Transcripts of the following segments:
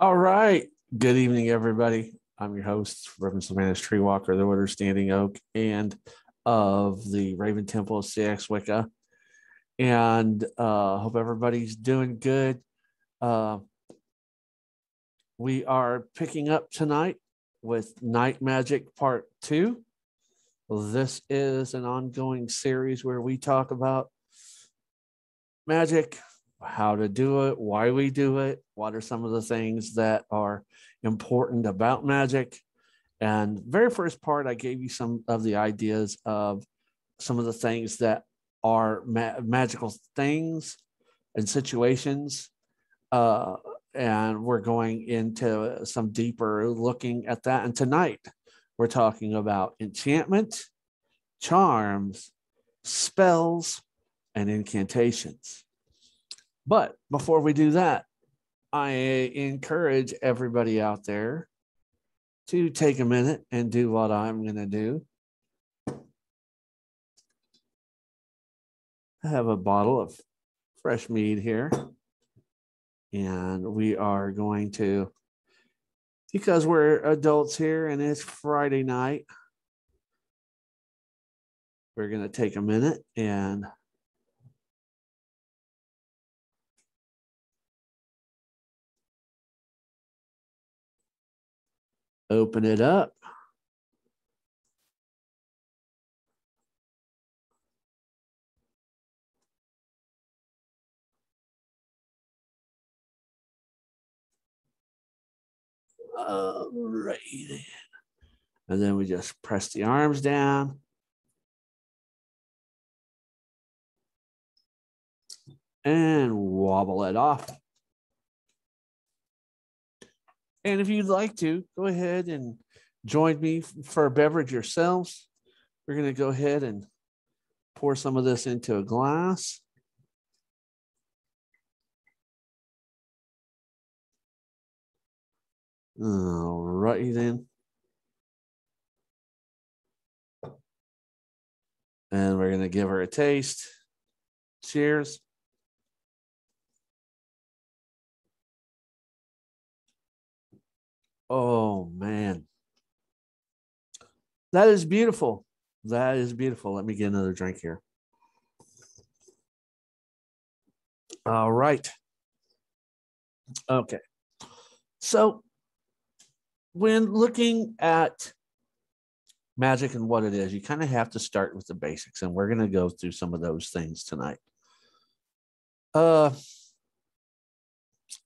All right. Good evening, everybody. I'm your host, Reverend Sylvanus Treewalker, the Order Standing Oak, and of the Raven Temple of Seax Wicca. And uh, hope everybody's doing good. Uh, we are picking up tonight with Night Magic Part 2. This is an ongoing series where we talk about magic, how to do it, why we do it, what are some of the things that are important about magic. And very first part, I gave you some of the ideas of some of the things that are ma- magical things and situations. Uh, and we're going into some deeper looking at that. And tonight, we're talking about enchantment, charms, spells, and incantations. But before we do that, I encourage everybody out there to take a minute and do what I'm going to do. I have a bottle of fresh mead here. And we are going to, because we're adults here and it's Friday night, we're going to take a minute and open it up. Right. And then we just press the arms down. And wobble it off. And if you'd like to, go ahead and join me for a beverage yourselves. We're going to go ahead and pour some of this into a glass. All righty then. And we're going to give her a taste. Cheers. Oh, man. That is beautiful. That is beautiful. Let me get another drink here. All right. Okay. So, when looking at magic and what it is, you kind of have to start with the basics, and we're going to go through some of those things tonight. Uh,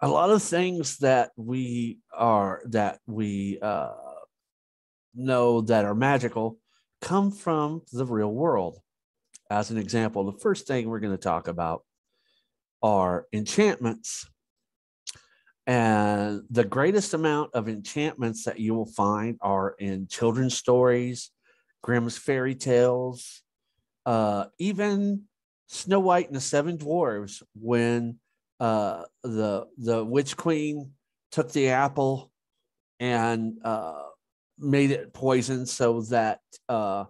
a lot of things that we are that we uh, know that are magical come from the real world. As an example, the first thing we're going to talk about are enchantments. And the greatest amount of enchantments that you will find are in children's stories, Grimm's fairy tales, uh, even Snow White and the Seven Dwarves, when uh, the the witch queen took the apple and uh, made it poison so that uh,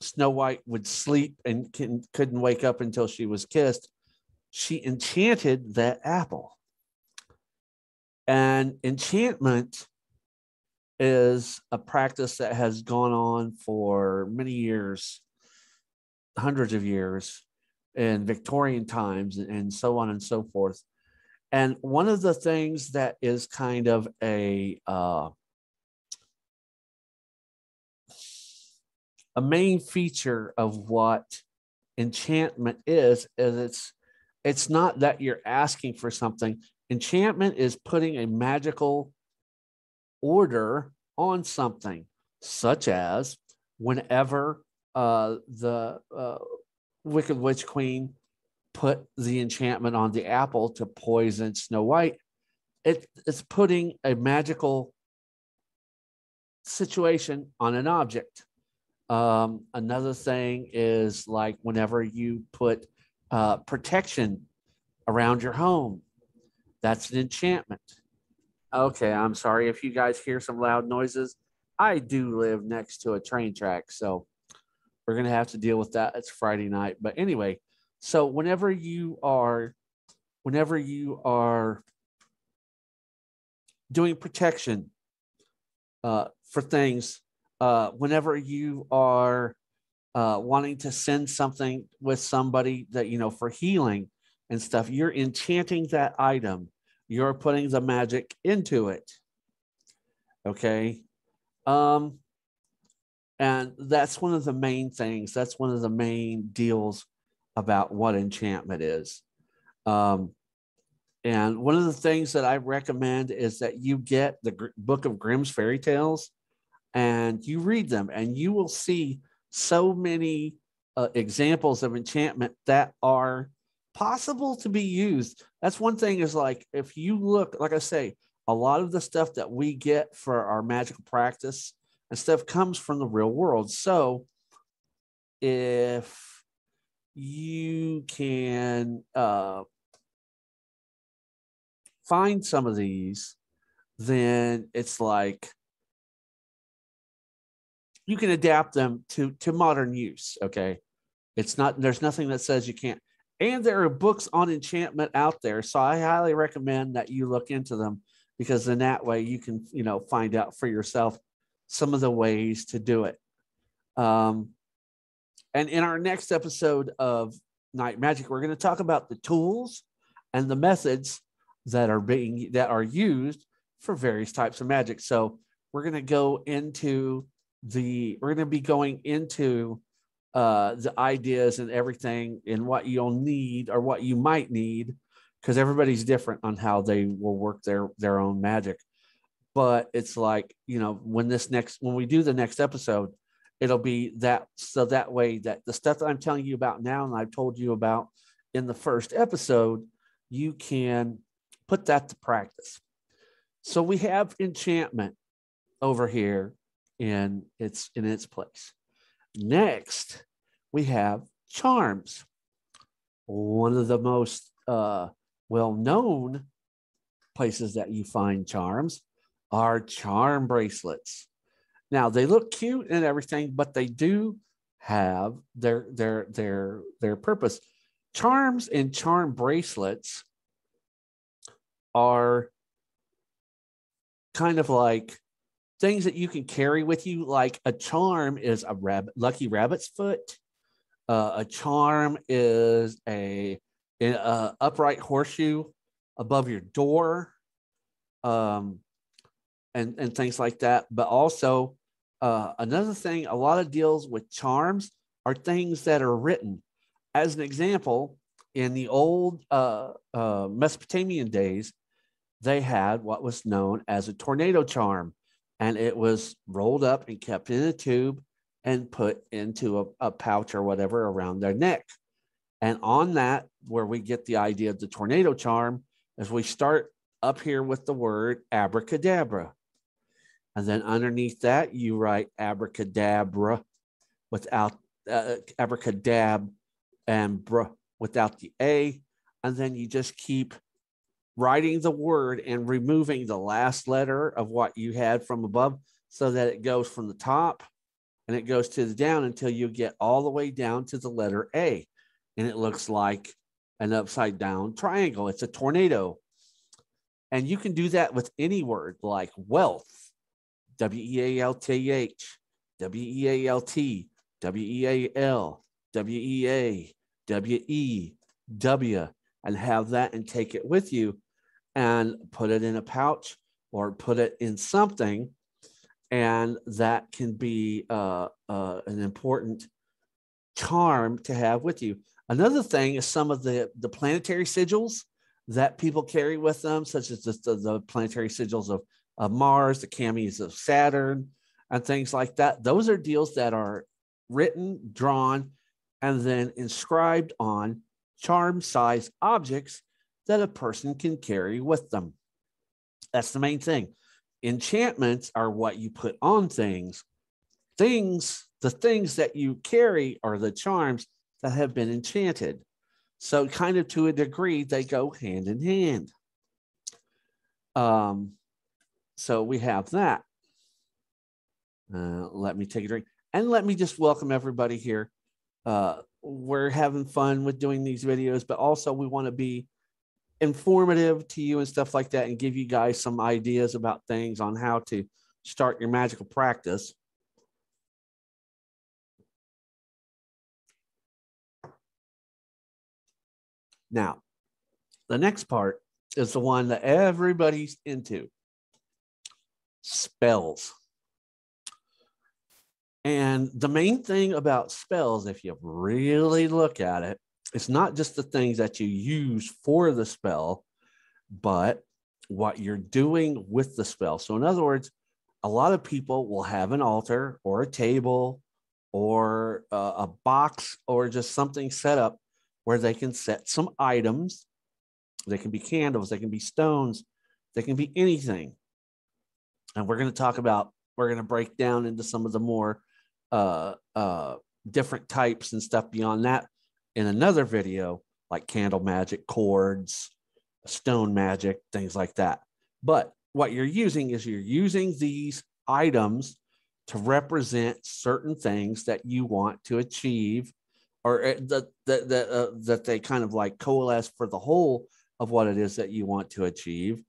Snow White would sleep and can, couldn't wake up until she was kissed. She enchanted that apple. And enchantment is a practice that has gone on for many years, hundreds of years in Victorian times and so on and so forth. And one of the things that is kind of a uh, a main feature of what enchantment is is it's it's not that you're asking for something Enchantment is putting a magical order on something, such as whenever uh, the uh, Wicked Witch Queen put the enchantment on the apple to poison Snow White, it, it's putting a magical situation on an object. Um, another thing is like whenever you put uh, protection around your home, that's an enchantment. Okay, I'm sorry if you guys hear some loud noises. I do live next to a train track, so we're going to have to deal with that. It's Friday night. But anyway, so whenever you are whenever you are doing protection uh, for things. Uh, whenever you are uh, wanting to send something with somebody that you know for healing and stuff, you're enchanting that item. You're putting the magic into it. Okay. Um, and that's one of the main things. That's one of the main deals about what enchantment is. Um, and one of the things that I recommend is that you get the Book of Grimm's fairy tales and you read them, and you will see so many uh, examples of enchantment that are possible to be used. That's one thing is like if you look, like I say, a lot of the stuff that we get for our magical practice and stuff comes from the real world. So if you can uh, find some of these, then it's like you can adapt them to to modern use. Okay, it's not there's nothing that says you can't. And there are books on enchantment out there, so I highly recommend that you look into them because in that way you can you know find out for yourself some of the ways to do it. Um, and in our next episode of Night Magic, we're going to talk about the tools and the methods that are being that are used for various types of magic. So we're going to go into the we're going to be going into uh, the ideas and everything and what you'll need or what you might need because everybody's different on how they will work their their own magic but it's like you know when this next when we do the next episode it'll be that so that way that the stuff that i'm telling you about now and i've told you about in the first episode you can put that to practice. So we have enchantment over here in its in its place. Next we have charms. One of the most uh, well known places that you find charms are charm bracelets. Now they look cute and everything, but they do have their their their their purpose. Charms and charm bracelets are kind of like things that you can carry with you. Like a charm is a rabbit, lucky rabbit's foot. Uh, a charm is a in a upright horseshoe above your door um, and, and things like that. But also, uh, another thing, a lot of deals with charms are things that are written. As an example, in the old uh, uh, Mesopotamian days, they had what was known as a tornado charm, and it was rolled up and kept in a tube and put into a, a pouch or whatever around their neck. And on that, where we get the idea of the tornado charm, is we start up here with the word abracadabra. And then underneath that, you write abracadabra without uh, abracadab and bra without the A. And then you just keep writing the word and removing the last letter of what you had from above so that it goes from the top and it goes to the down until you get all the way down to the letter A and it looks like an upside down triangle. It's a tornado. And you can do that with any word like wealth, W E A L T H, W E A L T, W E A L, W E A, W E, W, and have that and take it with you and put it in a pouch or put it in something. And that can be uh, uh, an important charm to have with you. Another thing is some of the, the planetary sigils that people carry with them, such as the, the, the planetary sigils of, of Mars, the kameas of Saturn, and things like that. Those are deals that are written, drawn, and then inscribed on charm sized objects that a person can carry with them. That's the main thing. Enchantments are what you put on things. Things, the things that you carry are the charms that have been enchanted. So, kind of to a degree, they go hand in hand. Um, so we have that. Uh, let me take a drink and let me just welcome everybody here. Uh, we're having fun with doing these videos, but also we want to be informative to you and stuff like that and give you guys some ideas about things on how to start your magical practice. Now, the next part is the one that everybody's into spells. And the main thing about spells, if you really look at it, it's not just the things that you use for the spell, but what you're doing with the spell. So, in other words, a lot of people will have an altar or a table or a, box or just something set up where they can set some items. They can be candles, they can be stones, they can be anything. And we're going to talk about, we're going to break down into some of the more uh, uh, different types and stuff beyond that in another video, like candle magic, cords, stone magic, things like that. But what you're using is you're using these items to represent certain things that you want to achieve or that that that, uh, that they kind of like coalesce for the whole of what it is that you want to achieve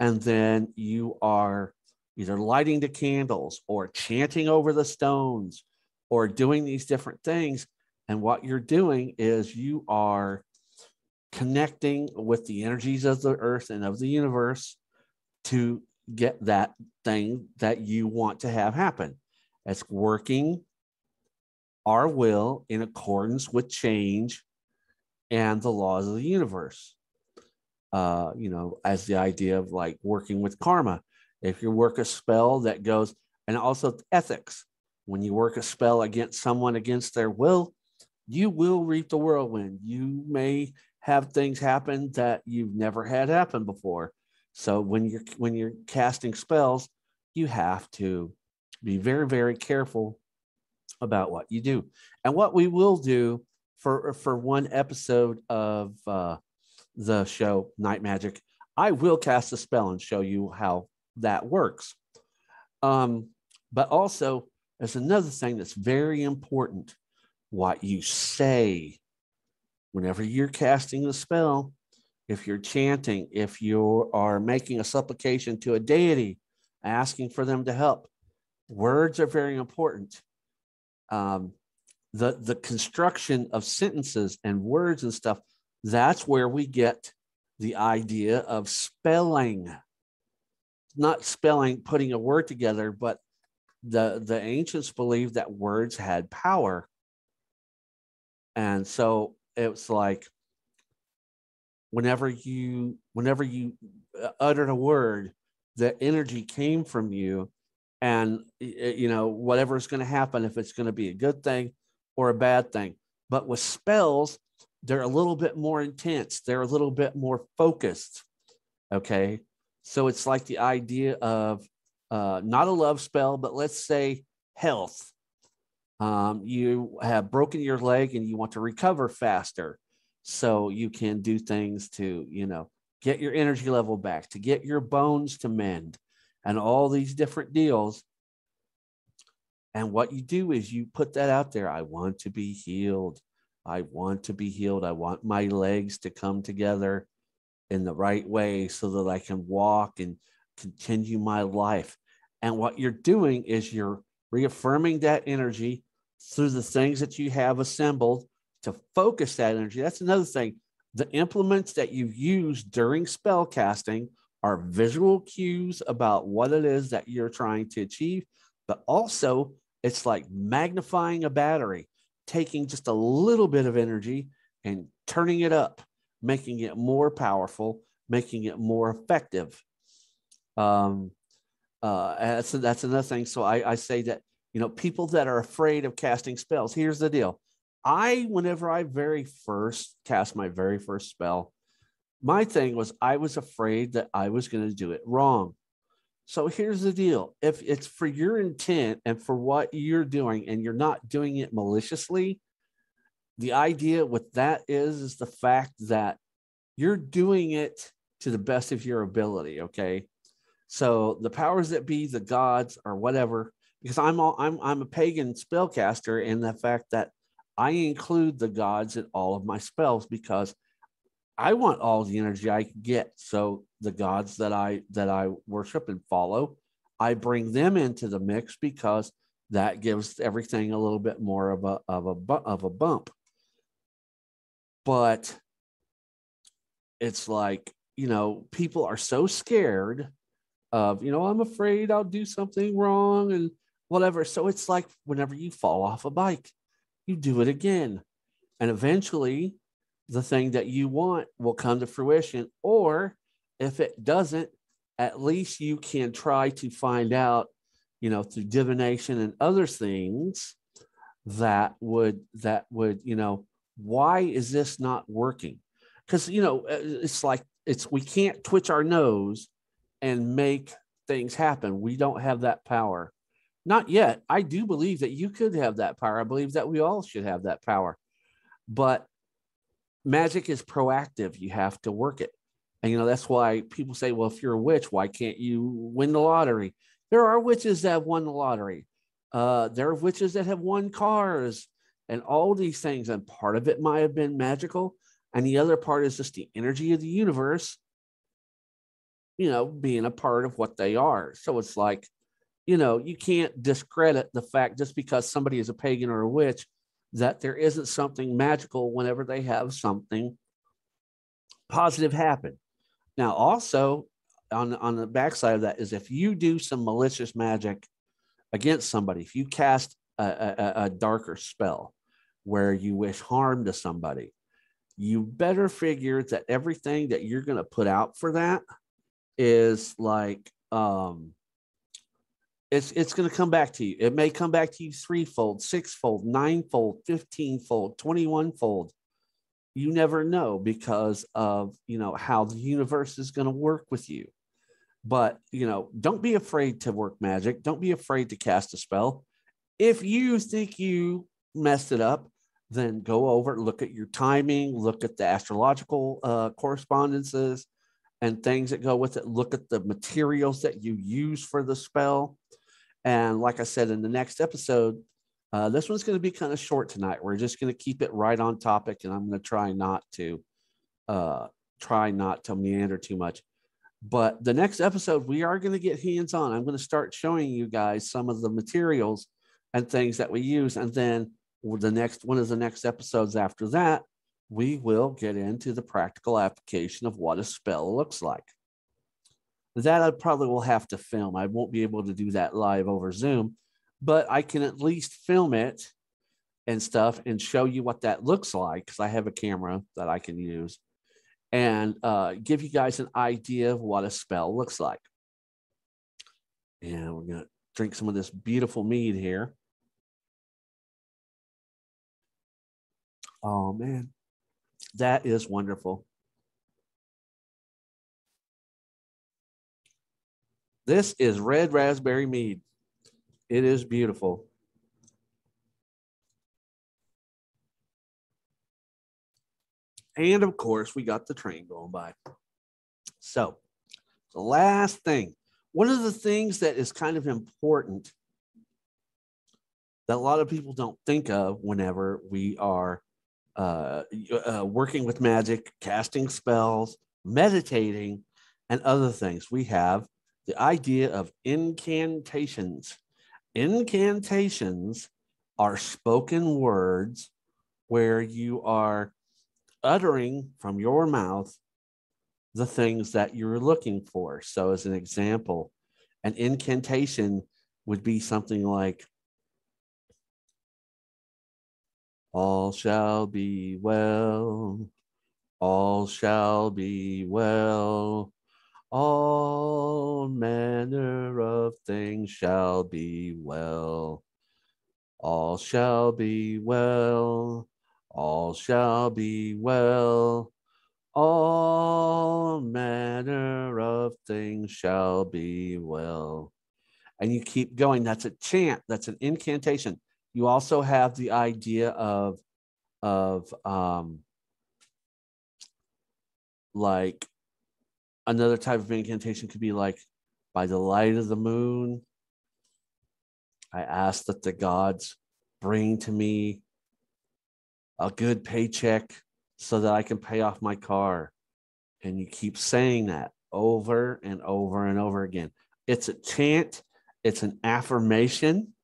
and then you are either lighting the candles or chanting over the stones or doing these different things and what you're doing is you are connecting with the energies of the earth and of the universe to get that thing that you want to have happen. It's working our will in accordance with change and the laws of the universe. Uh, you know, as the idea of like working with karma. If you work a spell that goes, and also ethics, when you work a spell against someone against their will, you will reap the whirlwind. You may have things happen that you've never had happen before. So when you're when you're casting spells, you have to be very very careful about what you do. And what we will do for for one episode of uh, the show Night Magic, I will cast a spell and show you how that works. Um, but also, there's another thing that's very important what you say whenever you're casting the spell, if you're chanting, if you are making a supplication to a deity, asking for them to help, words are very important. Um, the, the construction of sentences and words and stuff, that's where we get the idea of spelling. Not spelling, putting a word together, but the, the ancients believed that words had power. And so it's like whenever you whenever you uh, uttered a word the energy came from you. And you know whatever is going to happen if it's going to be a good thing or a bad thing. But with spells they're a little bit more intense. They're a little bit more focused okay so it's like the idea of uh, not a love spell but let's say health um, you have broken your leg and you want to recover faster. So you can do things to, you know, get your energy level back, to get your bones to mend, and all these different deals. And what you do is you put that out there. I want to be healed. I want to be healed. I want my legs to come together in the right way so that I can walk and continue my life. And what you're doing is you're reaffirming that energy through the things that you have assembled to focus that energy. That's another thing. The implements that you use during spell casting are visual cues about what it is that you're trying to achieve, but also it's like magnifying a battery, taking just a little bit of energy and turning it up, making it more powerful, making it more effective. Um, uh, that's, that's another thing. So I, I say that you know, people that are afraid of casting spells. Here's the deal. I, whenever I very first cast my very first spell, my thing was I was afraid that I was going to do it wrong. So here's the deal if it's for your intent and for what you're doing and you're not doing it maliciously, the idea with that is is the fact that you're doing it to the best of your ability, okay? So the powers that be, the gods or whatever, because I'm all, I'm I'm a pagan spellcaster in the fact that I include the gods in all of my spells because I want all the energy I can get. So the gods that I that I worship and follow, I bring them into the mix because that gives everything a little bit more of a of a of a bump. But it's like, you know, people are so scared of, you know, I'm afraid I'll do something wrong and whatever. So it's like whenever you fall off a bike, you do it again. And eventually the thing that you want will come to fruition. Or if it doesn't, at least you can try to find out, you know, through divination and other things that would, that would, you know, why is this not working? Because, you know, uh, it's like, it's, we can't twitch our nose and make things happen. We don't have that power. Not yet. I do believe that you could have that power. I believe that we all should have that power. But magic is proactive. You have to work it. And, you know, that's why people say, well, if you're a witch, why can't you win the lottery? There are witches that have won the lottery. Uh, there are witches that have won cars and all these things. And part of it might have been magical. And the other part is just the energy of the universe, you know, being a part of what they are. So it's like, you know, you can't discredit the fact just because somebody is a pagan or a witch that there isn't something magical whenever they have something positive happen. Now, also on, on the backside of that is if you do some malicious magic against somebody, if you cast a, a, a darker spell where you wish harm to somebody, you better figure that everything that you're going to put out for that is like um it's it's going to come back to you. It may come back to you threefold, sixfold, ninefold, fifteenfold, twenty-one-fold. You never know because of you know how the universe is going to work with you. But you know, don't be afraid to work magic. Don't be afraid to cast a spell. If you think you messed it up, then go over, look at your timing, look at the astrological uh, correspondences and things that go with it. Look at the materials that you use for the spell and like I said in the next episode, uh, this one's going to be kind of short tonight. We're just going to keep it right on topic, and I'm going to try not to uh, try not to meander too much. But the next episode, we are going to get hands on. I'm going to start showing you guys some of the materials and things that we use, and then the next one of the next episodes after that, we will get into the practical application of what a spell looks like. That I probably will have to film. I won't be able to do that live over Zoom, but I can at least film it and stuff and show you what that looks like because I have a camera that I can use and uh, give you guys an idea of what a spell looks like. And we're going to drink some of this beautiful mead here. Oh, man. That is wonderful. This is red raspberry mead. It is beautiful. And of course, we got the train going by. So, the last thing, one of the things that is kind of important that a lot of people don't think of whenever we are uh, uh, working with magic, casting spells, meditating, and other things, we have the idea of incantations. Incantations are spoken words where you are uttering from your mouth the things that you're looking for. So, as an example, an incantation would be something like, All shall be well, all shall be well, all manner of things shall be well. All shall be well. All shall be well. All manner of things shall be well. And you keep going. That's a chant, that's an incantation. You also have the idea of, of um, like another type of incantation could be like by the light of the moon i ask that the gods bring to me a good paycheck so that I can pay off my car. And you keep saying that over and over and over again. It's a chant, it's an affirmation,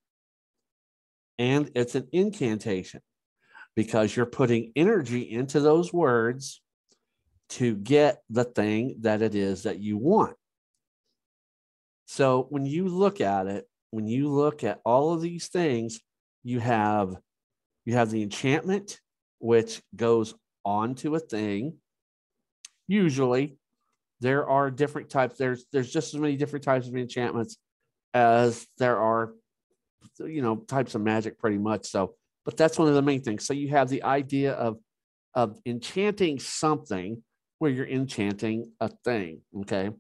and it's an incantation because you're putting energy into those words to get the thing that it is that you want. So when you look at it, when you look at all of these things, you have you have the enchantment which goes onto a thing. Usually there are different types there's there's just as many different types of enchantments as there are you know types of magic pretty much so but that's one of the main things. So you have the idea of of enchanting something where you're enchanting a thing okay?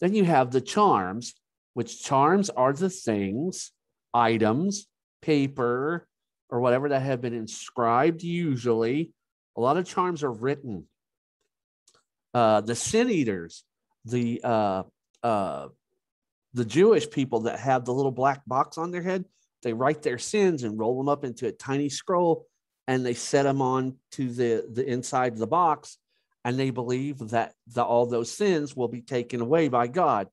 Then you have the charms which charms are the things items paper or whatever that have been inscribed usually. A lot of charms are written. Uh, the sin eaters the uh, uh, the Jewish people that have the little black box on their head, they write their sins and roll them up into a tiny scroll and they set them on to the, the inside of the box. And they believe that the, all those sins will be taken away by God.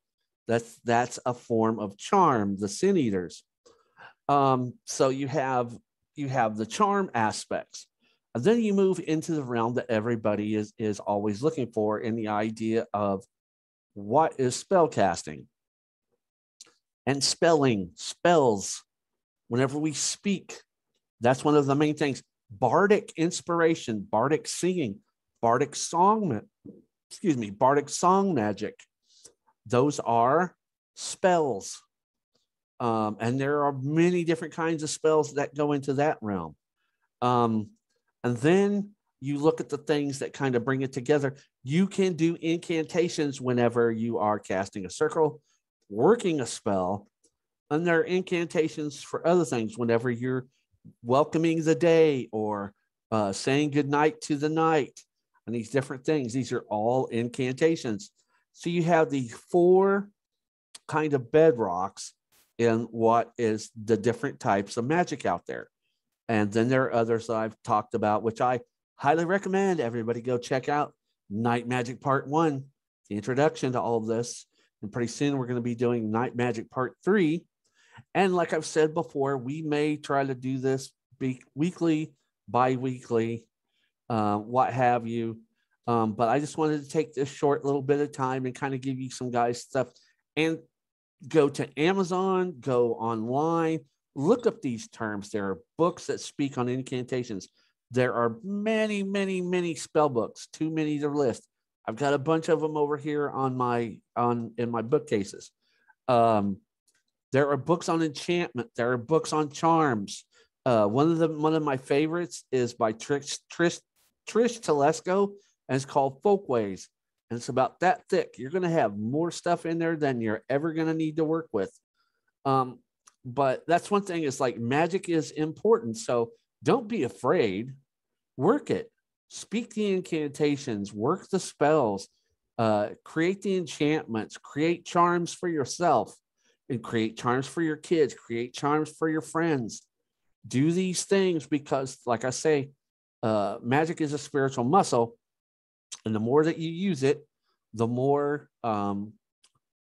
That's, that's a form of charm, the sin eaters. Um, so you have, you have the charm aspects. And then you move into the realm that everybody is, is always looking for in the idea of what is spell casting and spelling spells whenever we speak that's one of the main things. Bardic inspiration bardic singing bardic song excuse me bardic song magic. Those are spells. Um, and there are many different kinds of spells that go into that realm. Um, and then you look at the things that kind of bring it together. You can do incantations whenever you are casting a circle working a spell, and there are incantations for other things whenever you're welcoming the day or uh, saying goodnight to the night and these different things. These are all incantations. So you have the four kind of bedrocks in what is the different types of magic out there. And then there are others I've talked about, which I highly recommend everybody go check out Night Magic Part One, the introduction to all of this. And pretty soon we're going to be doing Night Magic Part Three. And like I've said before, we may try to do this be- weekly, bi weekly, uh, what have you. Um, but I just wanted to take this short little bit of time and kind of give you some guys stuff and go to Amazon, go online, look up these terms. There are books that speak on incantations. There are many, many, many spell books, too many to list. I've got a bunch of them over here on my on in my bookcases. Um, there are books on enchantment. There are books on charms. Uh, one of the one of my favorites is by Trish Trish Trish Telesco, and it's called Folkways. And it's about that thick. You're going to have more stuff in there than you're ever going to need to work with. Um, but that's one thing. Is like magic is important. So don't be afraid. Work it speak the incantations, work the spells, uh, create the enchantments, create charms for yourself, and create charms for your kids, create charms for your friends. Do these things because, like I say, uh, magic is a spiritual muscle. And the more that you use it, the more um,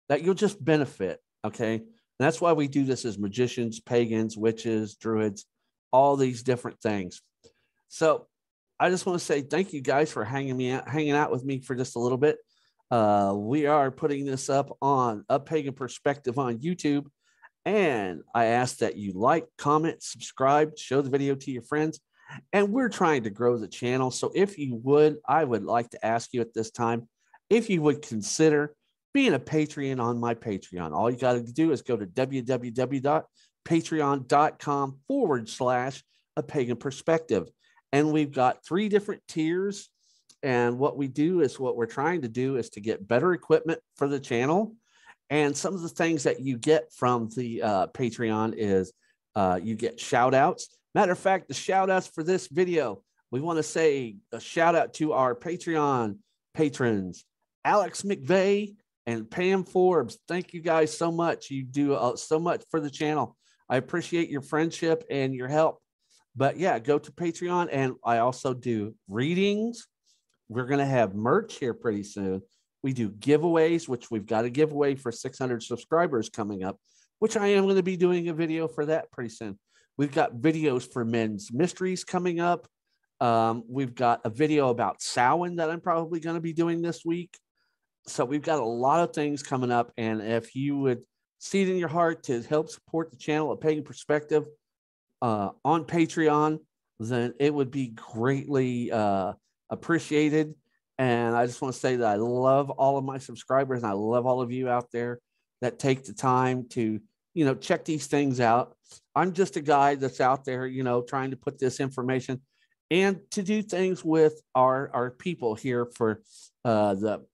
that you'll just benefit. Okay. And that's why we do this as magicians, pagans, witches, druids, all these different things. So I just want to say thank you guys for hanging me out, hanging out with me for just a little bit. Uh, we are putting this up on a pagan perspective on YouTube. And I ask that you like, comment, subscribe, show the video to your friends. And we're trying to grow the channel. So if you would, I would like to ask you at this time if you would consider being a Patreon on my Patreon. All you got to do is go to www.patreon.com forward slash a pagan perspective. And we've got three different tiers. And what we do is what we're trying to do is to get better equipment for the channel. And some of the things that you get from the uh, Patreon is uh, you get shout outs. Matter of fact, the shout outs for this video, we want to say a shout out to our Patreon patrons, Alex McVeigh and Pam Forbes. Thank you guys so much. You do uh, so much for the channel. I appreciate your friendship and your help. But yeah, go to Patreon. And I also do readings. We're going to have merch here pretty soon. We do giveaways, which we've got a giveaway for 600 subscribers coming up, which I am going to be doing a video for that pretty soon. We've got videos for men's mysteries coming up. Um, we've got a video about Samhain that I'm probably going to be doing this week. So we've got a lot of things coming up. And if you would see it in your heart to help support the channel, A Pagan Perspective, uh, on Patreon, then it would be greatly uh, appreciated. And I just want to say that I love all of my subscribers and I love all of you out there that take the time to, you know, check these things out. I'm just a guy that's out there, you know, trying to put this information and to do things with our our people here for uh, the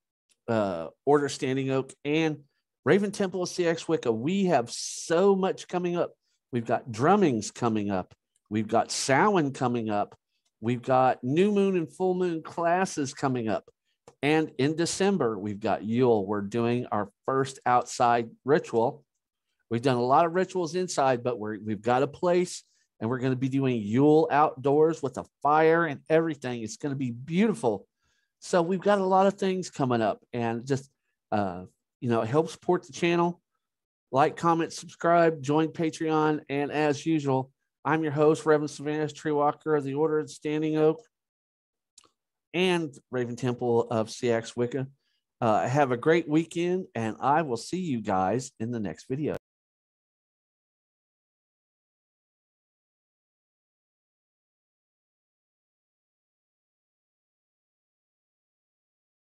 uh, Order Standing Oak and Raven Temple of Seax Wicca. We have so much coming up. We've got drummings coming up. We've got Samhain coming up. We've got new moon and full moon classes coming up. And in December, we've got Yule. We're doing our first outside ritual. We've done a lot of rituals inside, but we're, we've got a place and we're going to be doing Yule outdoors with a fire and everything. It's going to be beautiful. So we've got a lot of things coming up, and just uh, you know, help support the channel. Like, comment, subscribe, join Patreon, and as usual, I'm your host, Reverend Sylvanus Treewalker of the Order of Standing Oak and Raven Temple of Seax Wicca. Uh, have a great weekend, and I will see you guys in the next video.